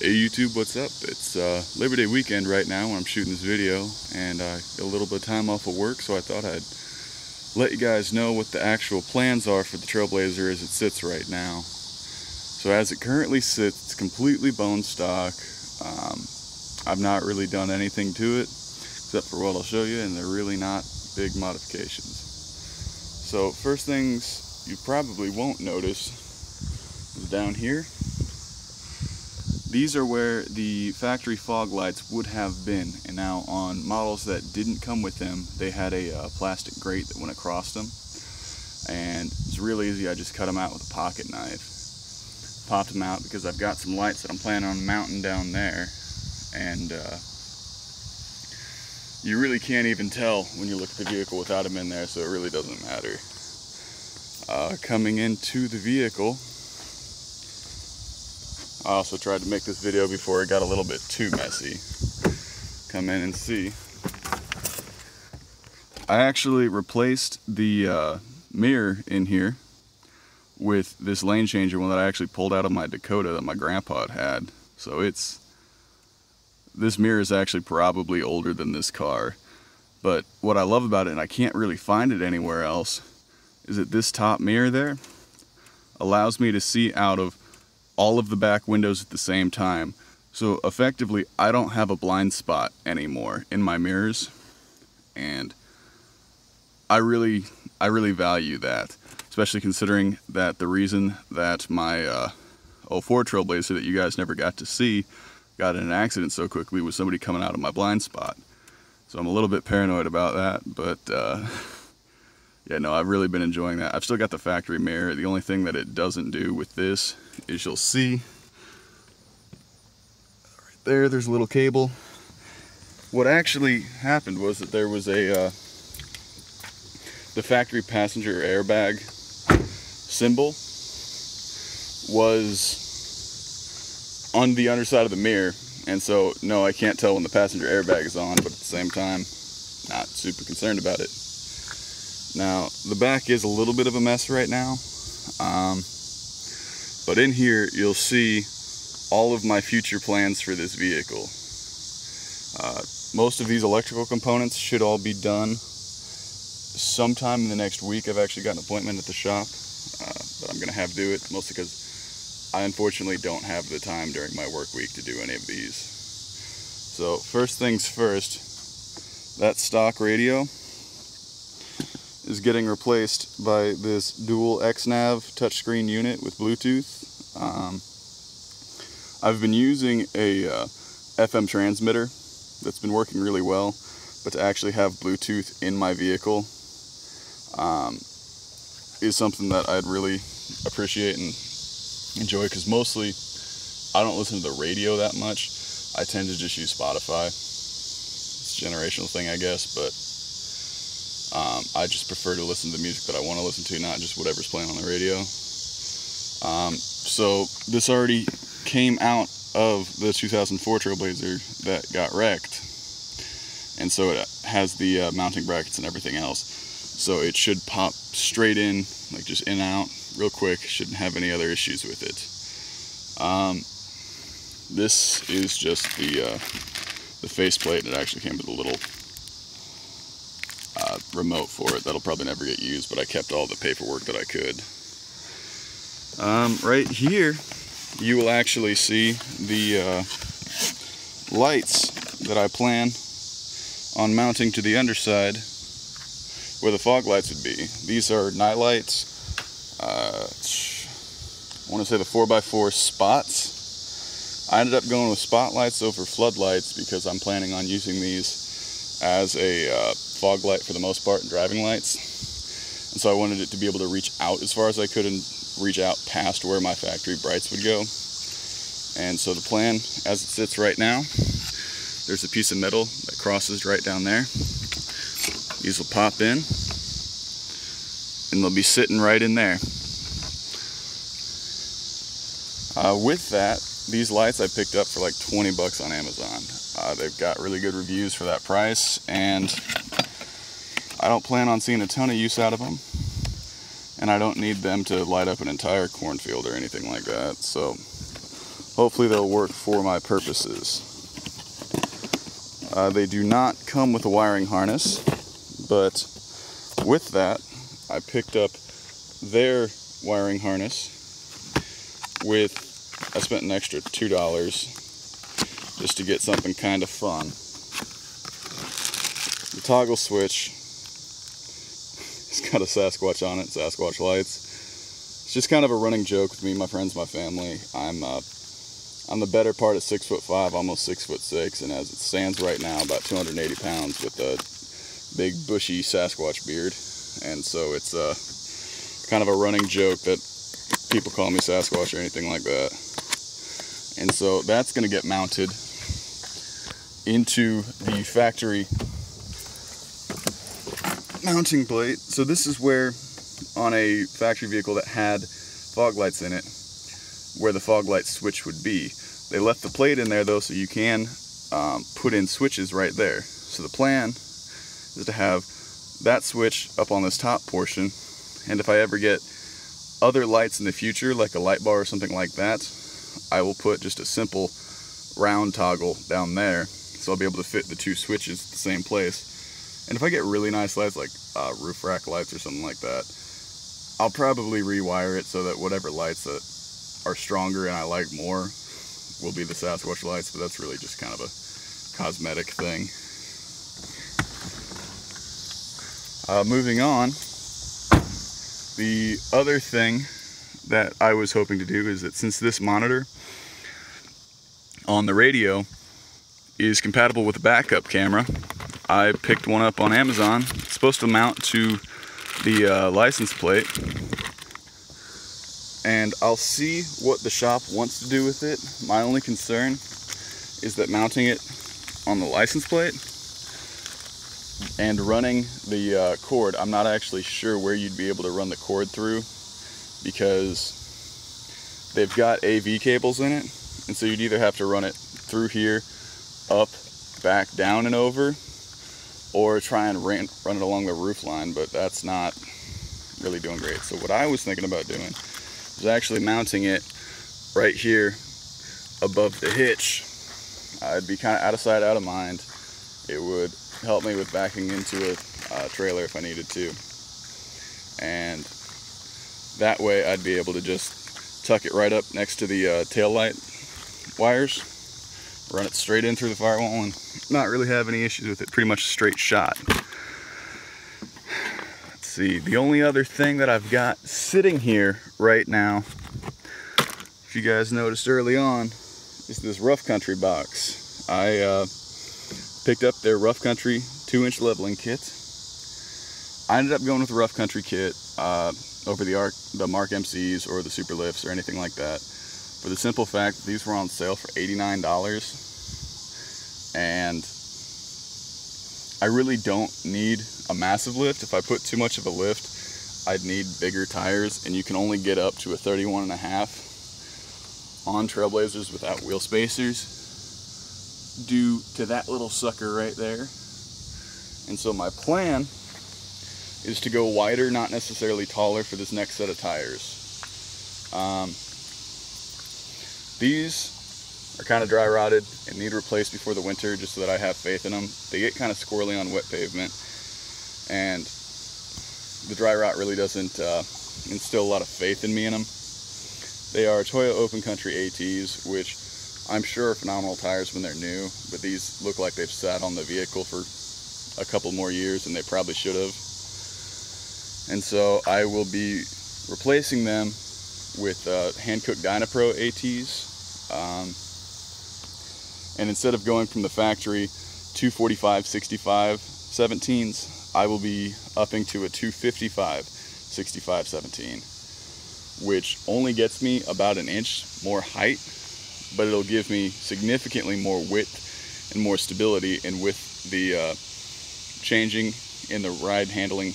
Hey YouTube, what's up? It's uh, Labor Day weekend right now when I'm shooting this video and I got a little bit of time off of work so I thought I'd let you guys know what the actual plans are for the Trailblazer as it sits right now. So as it currently sits, it's completely bone stock. Um, I've not really done anything to it except for what I'll show you and they're really not big modifications. So first things you probably won't notice is down here these are where the factory fog lights would have been. And now on models that didn't come with them they had a uh, plastic grate that went across them. And it's real easy I just cut them out with a pocket knife. Popped them out because I've got some lights that I'm planning on mounting down there. And uh, you really can't even tell when you look at the vehicle without them in there so it really doesn't matter. Uh, coming into the vehicle I also tried to make this video before it got a little bit too messy. Come in and see. I actually replaced the uh, mirror in here with this lane changer one that I actually pulled out of my Dakota that my grandpa had. So it's, this mirror is actually probably older than this car. But what I love about it, and I can't really find it anywhere else, is that this top mirror there allows me to see out of all of the back windows at the same time. So effectively, I don't have a blind spot anymore in my mirrors. And I really, I really value that, especially considering that the reason that my uh, 04 Trailblazer that you guys never got to see got in an accident so quickly was somebody coming out of my blind spot. So I'm a little bit paranoid about that, but uh, yeah, no, I've really been enjoying that. I've still got the factory mirror. The only thing that it doesn't do with this is you'll see right there, there's a little cable. What actually happened was that there was a, uh, the factory passenger airbag symbol was on the underside of the mirror. And so, no, I can't tell when the passenger airbag is on, but at the same time, not super concerned about it. Now, the back is a little bit of a mess right now. Um, but in here, you'll see all of my future plans for this vehicle. Uh, most of these electrical components should all be done sometime in the next week. I've actually got an appointment at the shop uh, that I'm going to have to do it, mostly because I unfortunately don't have the time during my work week to do any of these. So first things first, that stock radio is getting replaced by this dual XNAV touchscreen unit with Bluetooth. Um, I've been using a uh, FM transmitter that's been working really well, but to actually have Bluetooth in my vehicle um, is something that I'd really appreciate and enjoy because mostly I don't listen to the radio that much. I tend to just use Spotify. It's a generational thing, I guess, but um, I just prefer to listen to the music that I want to listen to, not just whatever's playing on the radio. Um, so this already came out of the 2004 Trailblazer that got wrecked. And so it has the uh, mounting brackets and everything else. So it should pop straight in, like just in and out, real quick. Shouldn't have any other issues with it. Um, this is just the uh, the faceplate. It actually came with a little remote for it. That'll probably never get used, but I kept all the paperwork that I could. Um, right here, you will actually see the uh, lights that I plan on mounting to the underside where the fog lights would be. These are night lights. Uh, I want to say the 4x4 spots. I ended up going with spotlights over floodlights because I'm planning on using these as a uh, fog light for the most part and driving lights. And so I wanted it to be able to reach out as far as I could and reach out past where my factory brights would go. And so the plan as it sits right now, there's a piece of metal that crosses right down there. These will pop in and they'll be sitting right in there. Uh, with that, these lights I picked up for like 20 bucks on Amazon. Uh, they've got really good reviews for that price and I don't plan on seeing a ton of use out of them and I don't need them to light up an entire cornfield or anything like that. So hopefully they'll work for my purposes. Uh, they do not come with a wiring harness, but with that, I picked up their wiring harness with, I spent an extra $2 just to get something kind of fun. The toggle switch, it's got a Sasquatch on it, Sasquatch lights. It's just kind of a running joke with me, my friends, my family. I'm uh, I'm the better part of six foot five, almost six foot six, and as it stands right now, about 280 pounds with a big bushy Sasquatch beard. And so it's uh, kind of a running joke that people call me Sasquatch or anything like that. And so that's going to get mounted into the factory mounting plate. So this is where on a factory vehicle that had fog lights in it, where the fog light switch would be. They left the plate in there though so you can um, put in switches right there. So the plan is to have that switch up on this top portion and if I ever get other lights in the future like a light bar or something like that I will put just a simple round toggle down there so I'll be able to fit the two switches at the same place and if I get really nice lights like uh, roof rack lights or something like that I'll probably rewire it so that whatever lights that are stronger and I like more will be the Sasquatch lights, but that's really just kind of a cosmetic thing. Uh, moving on, the other thing that I was hoping to do is that since this monitor on the radio is compatible with a backup camera, I picked one up on Amazon. It's supposed to mount to the uh, license plate and I'll see what the shop wants to do with it. My only concern is that mounting it on the license plate and running the uh, cord, I'm not actually sure where you'd be able to run the cord through because they've got AV cables in it and so you'd either have to run it through here, up, back, down and over or try and run it along the roof line, but that's not really doing great. So what I was thinking about doing is actually mounting it right here above the hitch. I'd be kind of out of sight, out of mind. It would help me with backing into a uh, trailer if I needed to. And that way I'd be able to just tuck it right up next to the uh, tail light wires, run it straight in through the firewall and not really have any issues with it. Pretty much a straight shot Let's see, the only other thing that I've got sitting here right now, if you guys noticed early on, is this Rough Country box. I uh, picked up their Rough Country 2-inch leveling kit. I ended up going with the Rough Country kit uh, over the, Arc, the Mark MCs or the Super Lifts or anything like that. For the simple fact these were on sale for $89 and I really don't need a massive lift. If I put too much of a lift, I'd need bigger tires and you can only get up to a 31 and a half on Trailblazers without wheel spacers due to that little sucker right there. And so my plan is to go wider, not necessarily taller for this next set of tires. Um, these are kind of dry rotted and need replaced before the winter just so that I have faith in them. They get kind of squirrely on wet pavement and the dry rot really doesn't uh, instill a lot of faith in me in them. They are Toyo Open Country ATs, which I'm sure are phenomenal tires when they're new, but these look like they've sat on the vehicle for a couple more years and they probably should have. And so I will be replacing them with uh, Hankook Dynapro ATs. Um, and instead of going from the factory 245 65 17s, I will be upping to a 255 65 17, which only gets me about an inch more height, but it'll give me significantly more width and more stability. And with the uh, changing in the ride handling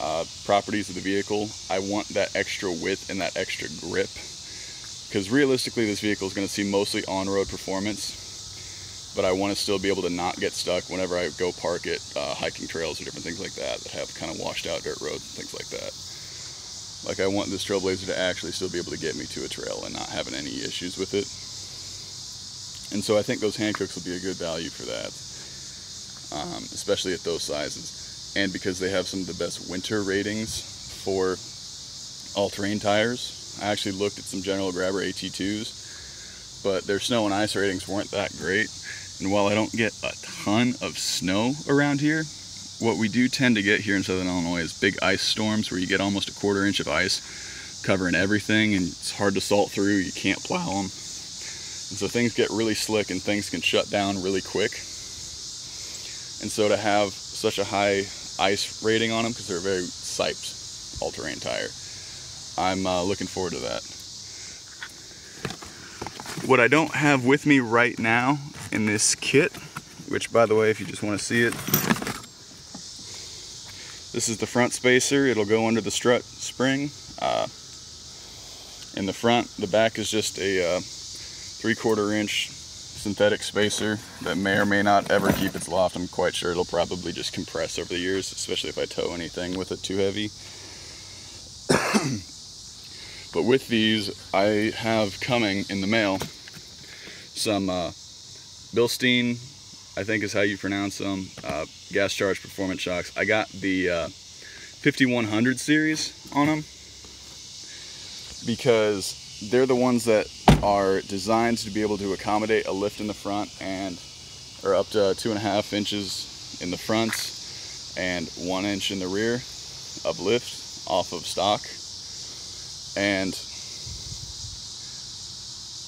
uh, properties of the vehicle, I want that extra width and that extra grip because realistically this vehicle is going to see mostly on-road performance but I want to still be able to not get stuck whenever I go park at uh, hiking trails or different things like that that have kind of washed out dirt roads and things like that. Like I want this Trailblazer to actually still be able to get me to a trail and not having any issues with it. And so I think those Hankooks will be a good value for that, um, especially at those sizes. And because they have some of the best winter ratings for all-terrain tires. I actually looked at some General Grabber AT2s, but their snow and ice ratings weren't that great. And while I don't get a ton of snow around here, what we do tend to get here in Southern Illinois is big ice storms where you get almost a quarter inch of ice covering everything and it's hard to salt through, you can't plow them. And so things get really slick and things can shut down really quick. And so to have such a high ice rating on them, because they're very siped all-terrain tire, I'm uh, looking forward to that. What I don't have with me right now in this kit, which by the way, if you just want to see it, this is the front spacer. It'll go under the strut spring. Uh, in the front, the back is just a uh, three quarter inch synthetic spacer that may or may not ever keep its loft. I'm quite sure it'll probably just compress over the years, especially if I tow anything with it too heavy. but with these, I have coming in the mail some uh, Bilstein I think is how you pronounce them, uh, gas charge performance shocks. I got the uh, 5100 series on them because they're the ones that are designed to be able to accommodate a lift in the front and or up to two and a half inches in the front and one inch in the rear of lift off of stock. And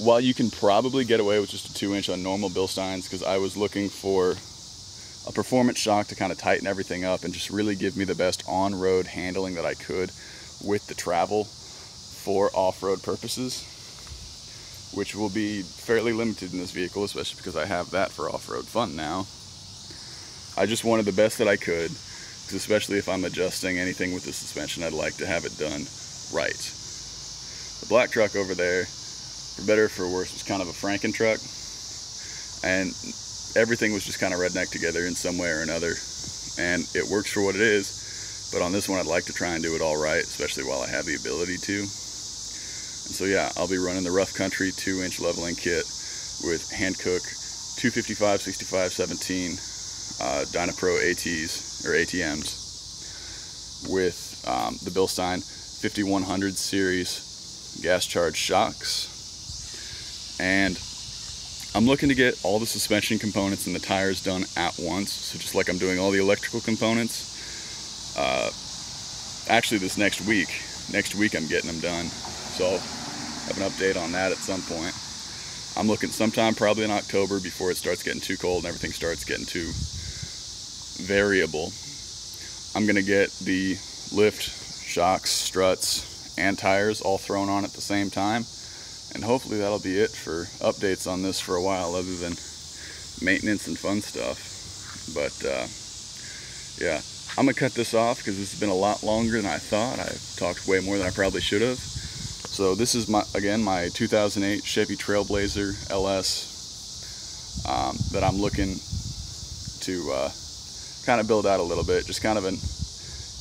while you can probably get away with just a two inch on normal Bilsteins, because I was looking for a performance shock to kind of tighten everything up and just really give me the best on-road handling that I could with the travel for off-road purposes, which will be fairly limited in this vehicle, especially because I have that for off-road fun now. I just wanted the best that I could, especially if I'm adjusting anything with the suspension, I'd like to have it done right. The black truck over there for better or for worse, was kind of a Franken truck. And everything was just kind of redneck together in some way or another. And it works for what it is. But on this one, I'd like to try and do it all right, especially while I have the ability to. So yeah, I'll be running the Rough Country 2-inch leveling kit with Hankook 255, 65, 17 uh, Dynapro ATs, or ATMs, with um, the Bilstein 5100 series gas charge shocks and I'm looking to get all the suspension components and the tires done at once. So just like I'm doing all the electrical components, uh, actually this next week, next week I'm getting them done. So have an update on that at some point. I'm looking sometime probably in October before it starts getting too cold and everything starts getting too variable. I'm gonna get the lift, shocks, struts, and tires all thrown on at the same time and hopefully that'll be it for updates on this for a while other than maintenance and fun stuff but uh, yeah I'm gonna cut this off because this has been a lot longer than I thought I've talked way more than I probably should have so this is my again my 2008 Chevy Trailblazer LS um, that I'm looking to uh, kind of build out a little bit just kind of an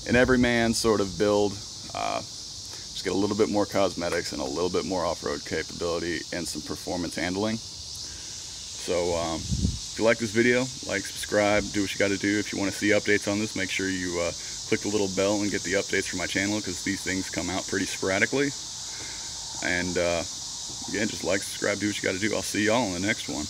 an everyman sort of build uh, just get a little bit more cosmetics and a little bit more off-road capability and some performance handling. So um, if you like this video, like, subscribe, do what you got to do. If you want to see updates on this, make sure you uh, click the little bell and get the updates from my channel because these things come out pretty sporadically. And uh, again, just like, subscribe, do what you got to do. I'll see y'all in the next one.